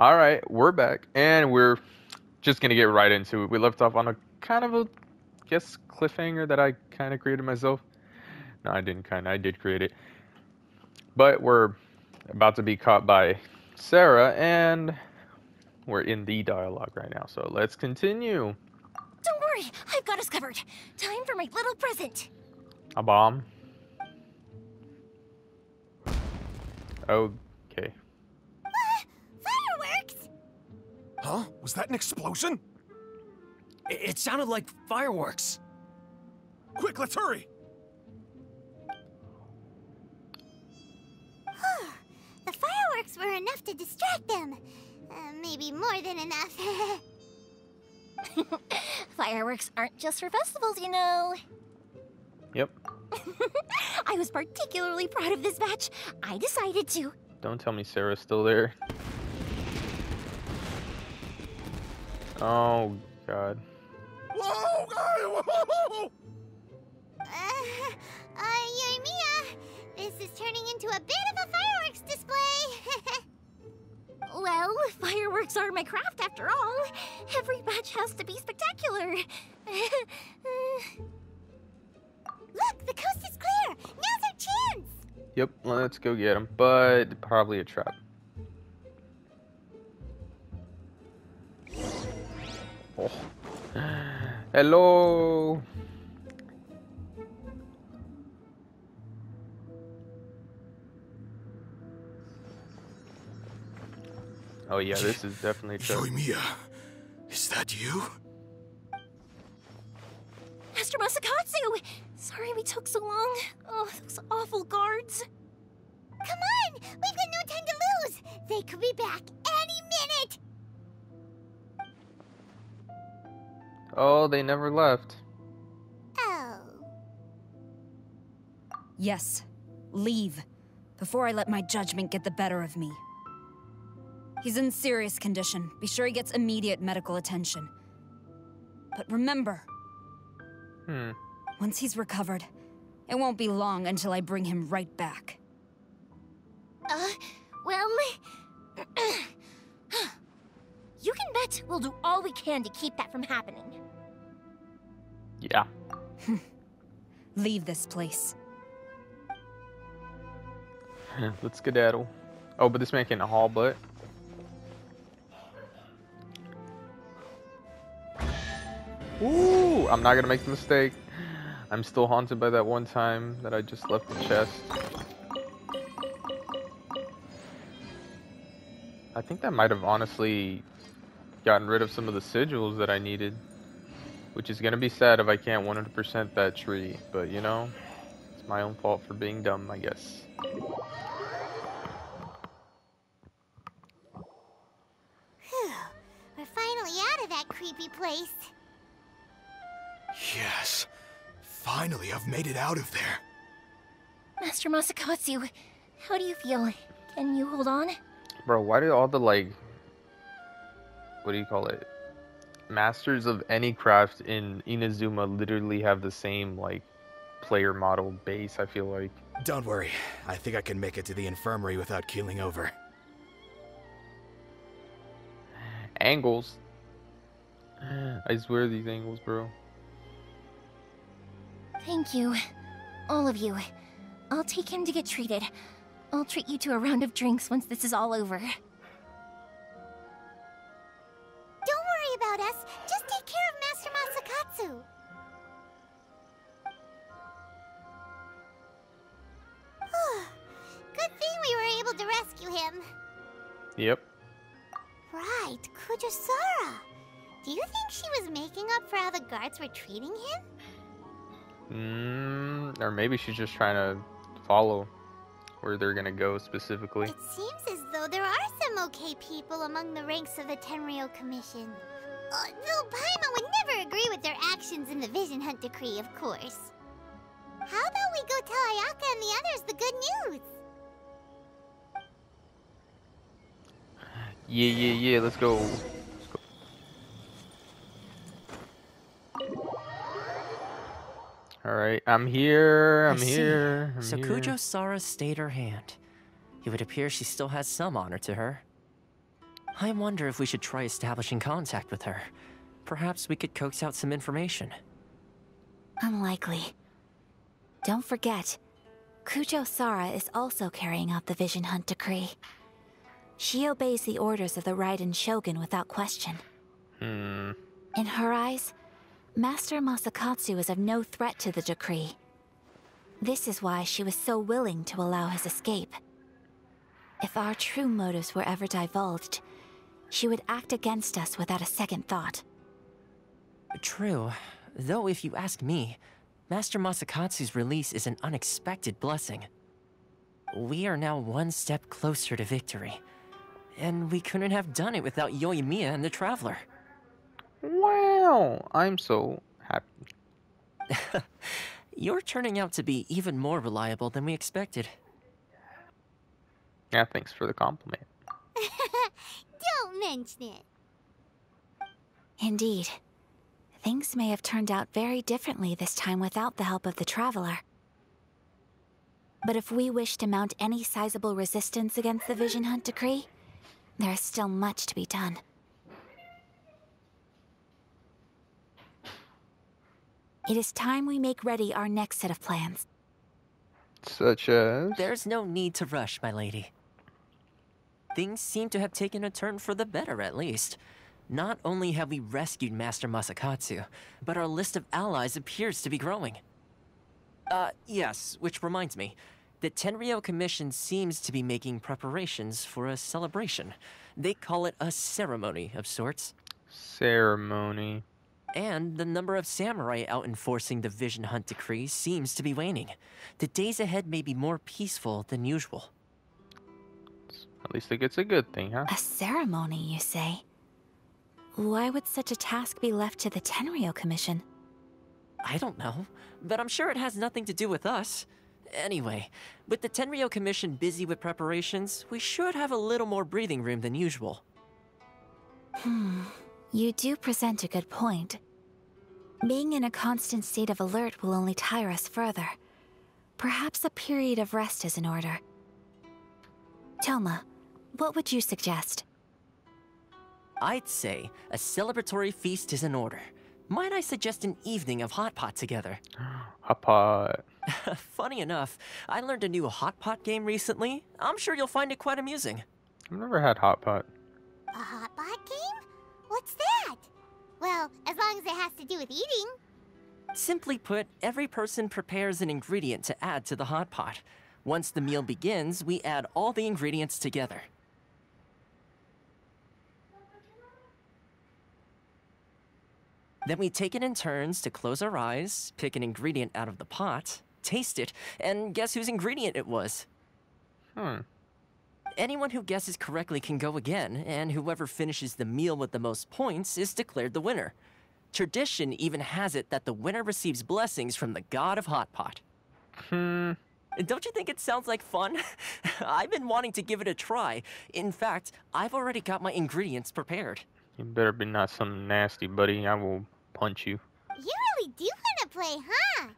All right, we're back, and we're just gonna get right into it. We left off on a kind of a, guess, cliffhanger that I kind of created myself. No, I didn't kind of. I did create it, but we're about to be caught by Sara, and we're in the dialogue right now. So let's continue. Don't worry, I've got us covered. Time for my little present. A bomb. Okay. Huh? Was that an explosion? It, it sounded like fireworks. Quick, let's hurry! the fireworks were enough to distract them. Uh, maybe more than enough. fireworks aren't just for festivals, you know. Yep. I was particularly proud of this batch. I decided to. Don't tell me Sara's still there. Oh, God. Whoa! Whoa! whoa. Uh, uh, Yoimiya, this is turning into a bit of a fireworks display. well, fireworks are my craft after all. Every batch has to be spectacular. Look, the coast is clear. Now's our chance. Yep, let's go get him. But probably a trap. Hello. Oh yeah, this is definitely a trap. Yoimiya, is that you? Master Masakatsu! Sorry we took so long. Oh, those awful guards. Come on! We've got no time to lose! They could be back Oh, they never left. Oh. Yes. Leave. Before I let my judgment get the better of me. He's in serious condition. Be sure he gets immediate medical attention. But remember, Hmm. once he's recovered, it won't be long until I bring him right back. Uh, well... we'll do all we can to keep that from happening. Yeah. Leave this place. Let's skedaddle. Oh, but this man can haul butt. Ooh, I'm not gonna make the mistake. I'm still haunted by that one time that I just left the chest. I think that might have honestly gotten rid of some of the sigils that I needed. Which is gonna be sad if I can't 100% that tree, but you know, it's my own fault for being dumb, I guess. Whew. We're finally out of that creepy place. Yes. Finally, I've made it out of there. Master Masakatsu, how do you feel? Can you hold on? Bro, why do all the like what do you call it? Masters of any craft in Inazuma literally have the same like player model base, I feel like. Don't worry. I think I can make it to the infirmary without keeling over. Angles. I swear these angles, bro. Thank you. All of you. I'll take him to get treated. I'll treat you to a round of drinks once this is all over. Him. Yep. Right, Kujo Sara. Do you think she was making up for how the guards were treating him? Mm, or maybe she's just trying to follow where they're gonna go specifically. It seems as though there are some okay people among the ranks of the Tenryo Commission. Uh, though Paimon would never agree with their actions in the Vision Hunt Decree, of course. How about we go tell Ayaka and the others the good news? Yeah, yeah, yeah, let's go. Let's go. Alright, I'm here, I'm I here. I'm so here. Kujo Sara stayed her hand. It would appear she still has some honor to her. I wonder if we should try establishing contact with her. Perhaps we could coax out some information. Unlikely. Don't forget, Kujo Sara is also carrying out the Vision Hunt decree. She obeys the orders of the Raiden Shogun without question. Hmm. In her eyes, Master Masakatsu is of no threat to the decree. This is why she was so willing to allow his escape. If our true motives were ever divulged, she would act against us without a second thought. True. Though if you ask me, Master Masakatsu's release is an unexpected blessing. We are now one step closer to victory. And we couldn't have done it without Yoimiya and the Traveler. Wow, I'm so happy. You're turning out to be even more reliable than we expected. Yeah, thanks for the compliment. Don't mention it. Indeed. Things may have turned out very differently this time without the help of the Traveler. But if we wish to mount any sizable resistance against the Vision Hunt decree, there is still much to be done. It is time we make ready our next set of plans. Such as. There's no need to rush, my lady. Things seem to have taken a turn for the better, at least. Not only have we rescued Master Masakatsu, but our list of allies appears to be growing. Uh, yes, which reminds me. The Tenryo Commission seems to be making preparations for a celebration. They call it a ceremony of sorts. Ceremony. And the number of samurai out enforcing the Vision Hunt decree seems to be waning. The days ahead may be more peaceful than usual. At least it gets a good thing, huh? A ceremony, you say? Why would such a task be left to the Tenryo Commission? I don't know, but I'm sure it has nothing to do with us. Anyway, with the Tenryo Commission busy with preparations, we should have a little more breathing room than usual. Hmm. You do present a good point. Being in a constant state of alert will only tire us further. Perhaps a period of rest is in order. Thoma, what would you suggest? I'd say a celebratory feast is in order. Might I suggest an evening of hot pot together? Hot pot. Funny enough, I learned a new hot pot game recently. I'm sure you'll find it quite amusing. I've never had hot pot. A hot pot game? What's that? Well, as long as it has to do with eating. Simply put, every person prepares an ingredient to add to the hot pot. Once the meal begins, we add all the ingredients together. Then we take it in turns to close our eyes, pick an ingredient out of the pot, taste it, and guess whose ingredient it was. Hmm. Anyone who guesses correctly can go again, and whoever finishes the meal with the most points is declared the winner. Tradition even has it that the winner receives blessings from the god of Hot Pot. Hmm. Don't you think it sounds like fun? I've been wanting to give it a try. In fact, I've already got my ingredients prepared. You better be not some nasty buddy. I will punch you. You really do want to play, huh?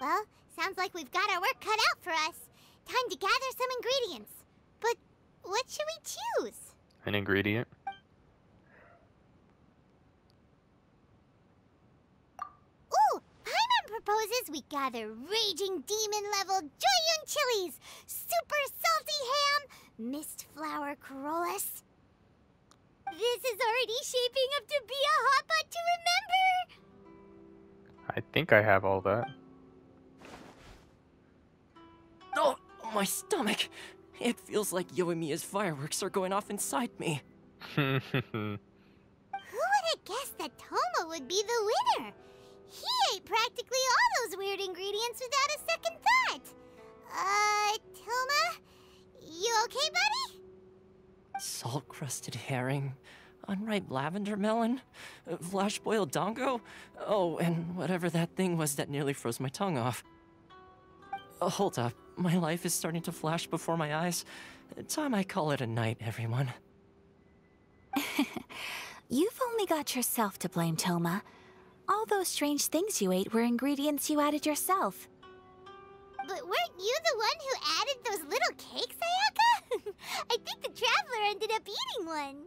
Well, sounds like we've got our work cut out for us. Time to gather some ingredients. But what should we choose? An ingredient. Ooh, Paimon proposes we gather raging demon level Jueyun chilies, super salty ham, mist flower corollas. This is already shaping up to be a hot pot to remember. I think I have all that. My stomach! It feels like Yoimiya's fireworks are going off inside me. Who would have guessed that Thoma would be the winner? He ate practically all those weird ingredients without a second thought. Uh, Thoma? You okay, buddy? Salt crusted herring, unripe lavender melon, flash boiled dongo. Oh, and whatever that thing was that nearly froze my tongue off. Uh, hold up, my life is starting to flash before my eyes. Time I call it a night, everyone. You've only got yourself to blame, Thoma. All those strange things you ate were ingredients you added yourself. But weren't you the one who added those little cakes, Ayaka? I think the traveler ended up eating one.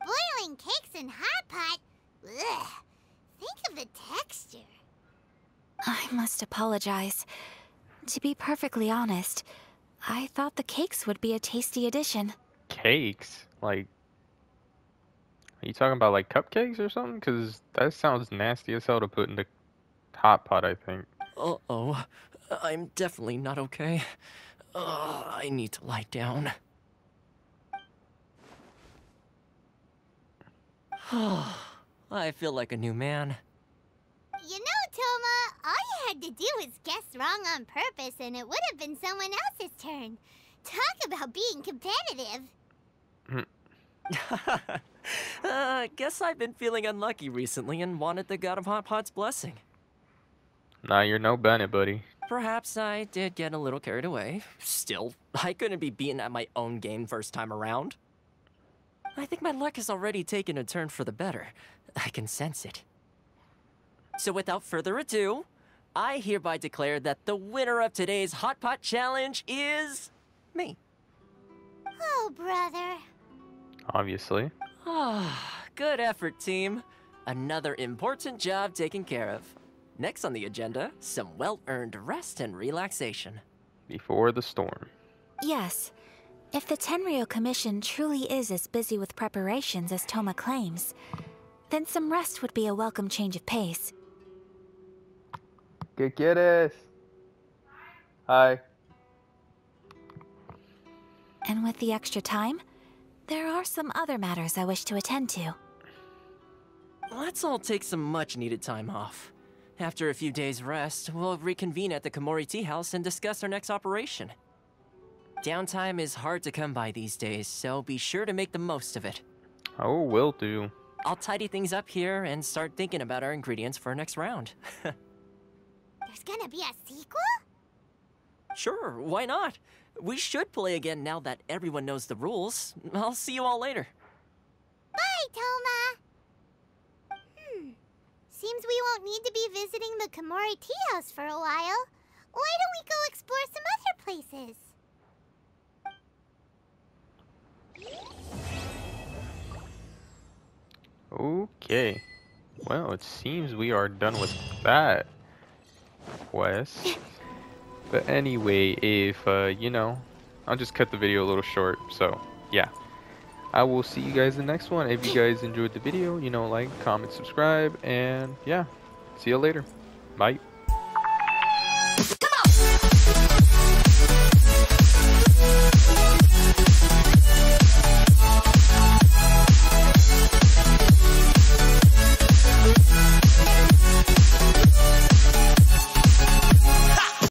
Boiling cakes in hot pot? Ugh. Think of the texture. I must apologize. To be perfectly honest, I thought the cakes would be a tasty addition. Cakes? Like, are you talking about like cupcakes or something? Because that sounds nasty as hell to put in the hot pot, I think. Uh oh. I'm definitely not okay. Ugh, I need to lie down. I feel like a new man. You know, Thoma, all you had to do was guess wrong on purpose and it would have been someone else's turn. Talk about being competitive. uh, guess I've been feeling unlucky recently and wanted the God of Hot Pot's blessing. Nah, you're no Bennett, buddy. Perhaps I did get a little carried away. Still, I couldn't be beaten at my own game first time around. I think my luck has already taken a turn for the better. I can sense it. So without further ado, I hereby declare that the winner of today's Hot Pot Challenge is... me. Oh, brother. Obviously. Ah, good effort, team. Another important job taken care of. Next on the agenda, some well-earned rest and relaxation. Before the storm. Yes, if the Tenryo Commission truly is as busy with preparations as Thoma claims, then some rest would be a welcome change of pace. ¿Qué quieres? Hi. And with the extra time, there are some other matters I wish to attend to. Let's all take some much-needed time off. After a few days' rest, we'll reconvene at the Komori Tea House and discuss our next operation. Downtime is hard to come by these days, so be sure to make the most of it. Oh, will do. I'll tidy things up here and start thinking about our ingredients for our next round. There's gonna be a sequel? sure, why not? We should play again now that everyone knows the rules. I'll see you all later. Bye, Thoma. Hmm. Seems we won't need to be visiting the Komori Tea House for a while. Why don't we go explore some other places? Okay. Well, it seems we are done with that quest. But anyway, if, uh, you know, I'll just cut the video a little short. So, yeah. I will see you guys in the next one. If you guys enjoyed the video, you know, like, comment, subscribe, and yeah. See you later. Bye.